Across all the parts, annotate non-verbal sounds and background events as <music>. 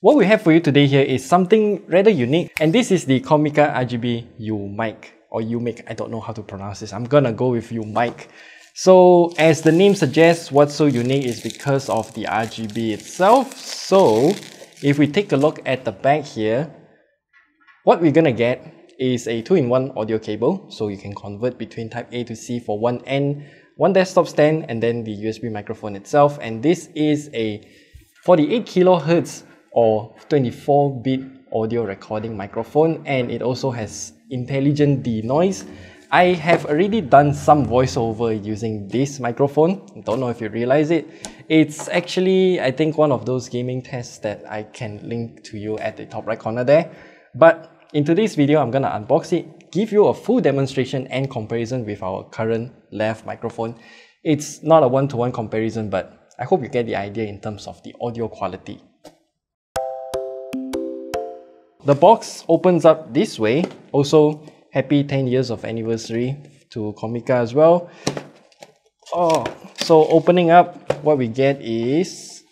What we have for you today here is something rather unique and this is the Comica RGB U mic or U mic. I don't know how to pronounce this. I'm gonna go with U mic. So as the name suggests, what's so unique is because of the RGB itself. So if we take a look at the back here, what we're gonna get is a two-in-one audio cable. So you can convert between type A to C for one end, one desktop stand, and then the USB microphone itself. And this is a 48 kilohertz or 24-bit audio recording microphone and it also has intelligent denoise. I have already done some voiceover using this microphone. Don't know if you realize it. It's actually, I think, one of those gaming tests that I can link to you at the top right corner there. But in today's video, I'm gonna unbox it, give you a full demonstration and comparison with our current left microphone. It's not a one-to-one -one comparison, but I hope you get the idea in terms of the audio quality. The box opens up this way. Also, happy 10 years of anniversary to Comica as well. Oh, so opening up, what we get is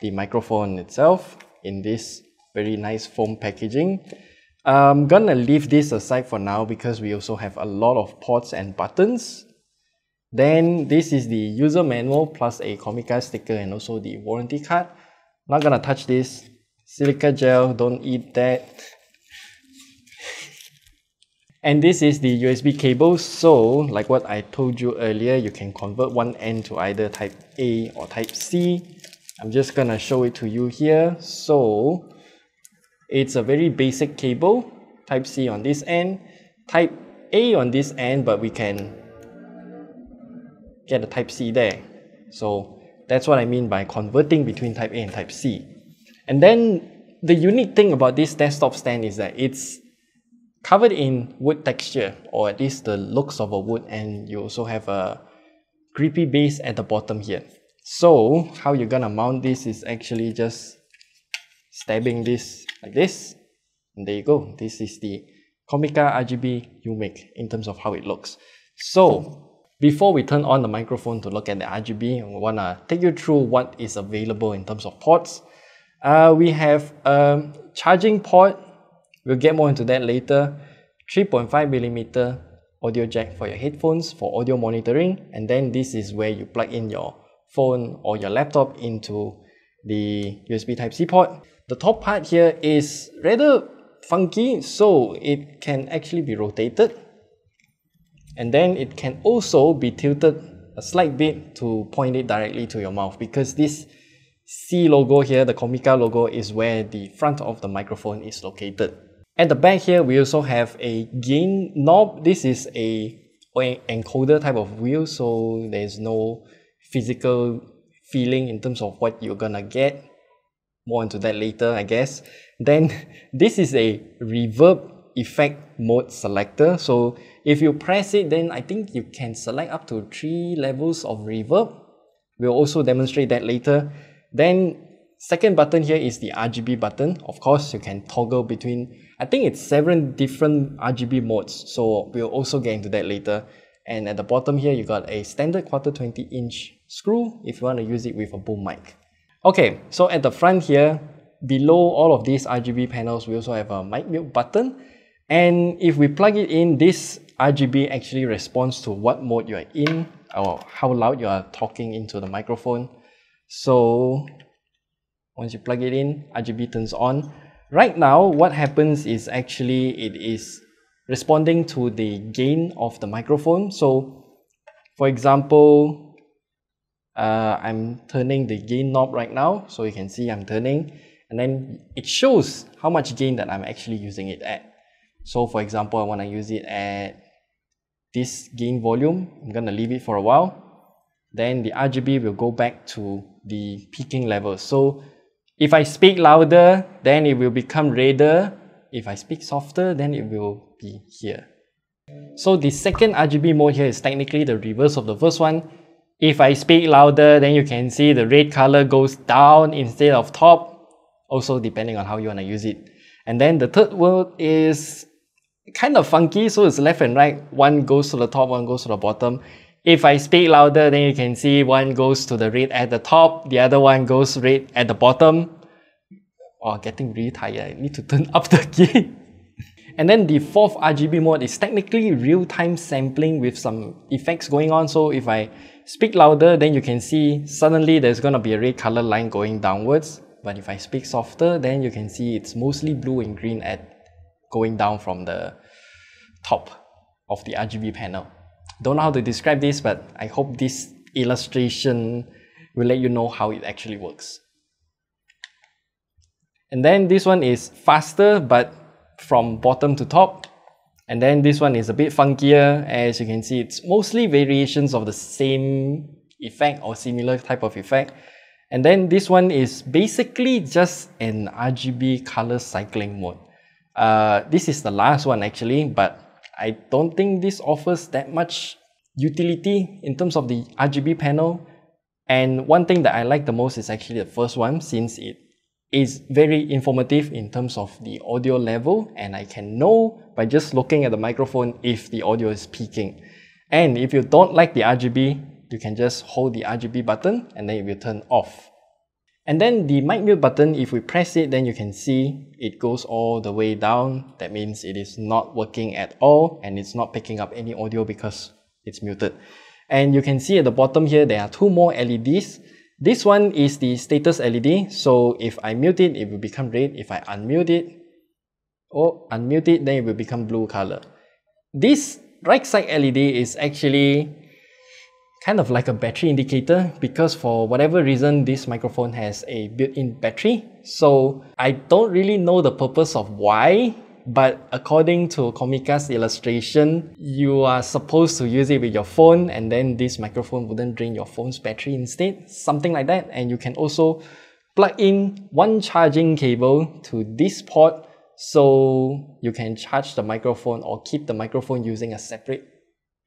the microphone itself in this very nice foam packaging. I'm gonna leave this aside for now because we also have a lot of ports and buttons. Then this is the user manual plus a Comica sticker and also the warranty card. Not gonna touch this silica gel, don't eat that. And this is the USB cable, so like what I told you earlier, you can convert one end to either type A or type C. I'm just gonna show it to you here. So it's a very basic cable, type C on this end, type A on this end, but we can get a type C there. So that's what I mean by converting between type A and type C. And then the unique thing about this desktop stand is that it's covered in wood texture, or at least the looks of a wood, and you also have a grippy base at the bottom here. So how you're gonna mount this is actually just stabbing this like this, and there you go. This is the Comica RGB UMIC in terms of how it looks. So before we turn on the microphone to look at the RGB, I wanna take you through what is available in terms of ports. Uh, we have a charging port. We'll get more into that later. 3.5 millimeter audio jack for your headphones for audio monitoring. And then this is where you plug in your phone or your laptop into the USB Type-C port. The top part here is rather funky, so it can actually be rotated. And then it can also be tilted a slight bit to point it directly to your mouth because this C logo here, the Comica logo, is where the front of the microphone is located. At the back here, we also have a gain knob. This is a encoder type of wheel, so there's no physical feeling in terms of what you're gonna get. More into that later, I guess. Then <laughs> this is a reverb effect mode selector. So if you press it, then I think you can select up to three levels of reverb. We'll also demonstrate that later. Then second button here is the RGB button. Of course, you can toggle between, I think it's seven different RGB modes. So we'll also get into that later. And at the bottom here, you got a standard quarter 20 inch screw if you want to use it with a boom mic. Okay, so at the front here, below all of these RGB panels, we also have a mic mute button. And if we plug it in, this RGB actually responds to what mode you are in or how loud you are talking into the microphone. So once you plug it in, RGB turns on. Right now, what happens is actually it is responding to the gain of the microphone. So for example, uh, I'm turning the gain knob right now. So you can see I'm turning and then it shows how much gain that I'm actually using it at. So for example, I want to use it at this gain volume. I'm going to leave it for a while. Then the RGB will go back to the peaking level. So if I speak louder, then it will become redder. If I speak softer, then it will be here. So the second RGB mode here is technically the reverse of the first one. If I speak louder, then you can see the red color goes down instead of top. Also depending on how you want to use it. And then the third word is kind of funky, so it's left and right. One goes to the top, one goes to the bottom. If I speak louder, then you can see one goes to the red at the top, the other one goes red at the bottom. Oh, getting really tired. I need to turn <laughs> up the key. and then the fourth RGB mode is technically real-time sampling with some effects going on. So if I speak louder, then you can see suddenly there's gonna be a red color line going downwards. But if I speak softer, then you can see it's mostly blue and green at going down from the top of the RGB panel. Don't know how to describe this, but I hope this illustration will let you know how it actually works. And then this one is faster, but from bottom to top. And then this one is a bit funkier. As you can see, it's mostly variations of the same effect or similar type of effect. And then this one is basically just an RGB color cycling mode. Uh, this is the last one actually, but I don't think this offers that much utility in terms of the RGB panel. And one thing that I like the most is actually the first one since it is very informative in terms of the audio level and I can know by just looking at the microphone if the audio is peaking. And if you don't like the RGB, you can just hold the RGB button and then it will turn off. And then the mic mute button, if we press it, then you can see it goes all the way down. That means it is not working at all and it's not picking up any audio because it's muted. And you can see at the bottom here, there are two more LEDs. This one is the status LED. So if I mute it, it will become red. If I unmute it, or unmute it, then it will become blue color. This right side LED is actually kind of like a battery indicator because for whatever reason this microphone has a built-in battery so I don't really know the purpose of why but according to Comica's illustration, you are supposed to use it with your phone and then this microphone wouldn't drain your phone's battery instead, something like that. And you can also plug in one charging cable to this port so you can charge the microphone or keep the microphone using a separate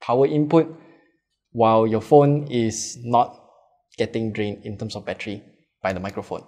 power input while your phone is not getting drained in terms of battery by the microphone.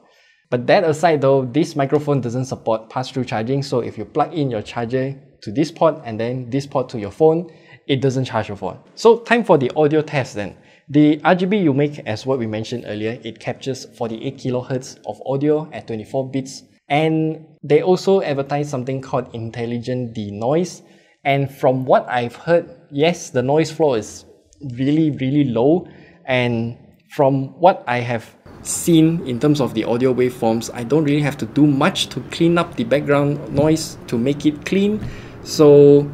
But that aside though, this microphone doesn't support pass-through charging. So if you plug in your charger to this port and then this port to your phone, it doesn't charge your phone. So time for the audio test then. The RGB UMIC, as what we mentioned earlier, it captures 48 kilohertz of audio at 24 bits. And they also advertise something called intelligent denoise. And from what I've heard, yes, the noise floor is really, really low. And from what I have seen in terms of the audio waveforms, I don't really have to do much to clean up the background noise to make it clean. So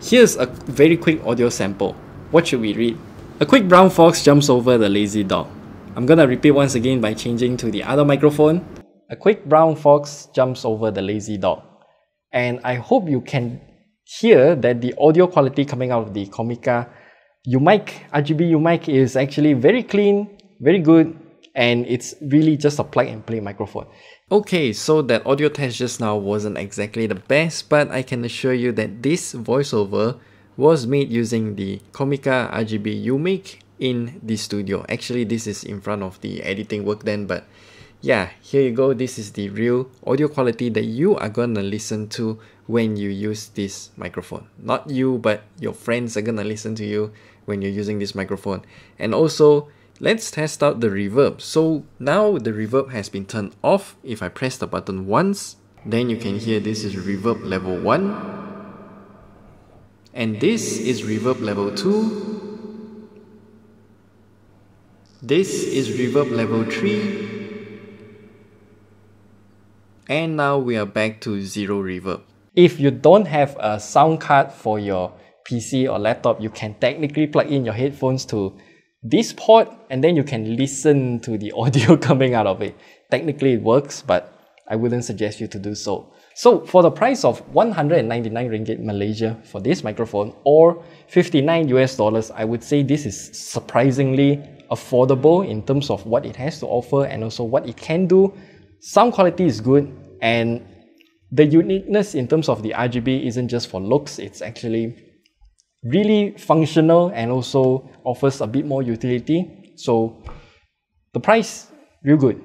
here's a very quick audio sample. What should we read? A quick brown fox jumps over the lazy dog. I'm gonna repeat once again by changing to the other microphone. A quick brown fox jumps over the lazy dog. And I hope you can hear that the audio quality coming out of the Comica UMIC, RGB UMIC is actually very clean, very good, and it's really just a plug and play microphone. Okay, so that audio test just now wasn't exactly the best, but I can assure you that this voiceover was made using the Comica RGB UMIC in the studio. Actually, this is in front of the editing work then, but yeah, here you go. This is the real audio quality that you are gonna listen to when you use this microphone. Not you, but your friends are gonna listen to you when you're using this microphone. And also, Let's test out the reverb. So now the reverb has been turned off. If I press the button once, then you can hear this is reverb level 1. And this is reverb level 2. This is reverb level 3. And now we are back to zero reverb. If you don't have a sound card for your PC or laptop, you can technically plug in your headphones to this port and then you can listen to the <laughs> audio coming out of it. Technically it works, but I wouldn't suggest you to do so. So for the price of 199 ringgit Malaysia for this microphone or 59 US dollars, I would say this is surprisingly affordable in terms of what it has to offer and also what it can do. Sound quality is good and the uniqueness in terms of the RGB isn't just for looks, it's actually really functional and also offers a bit more utility. So the price, real good.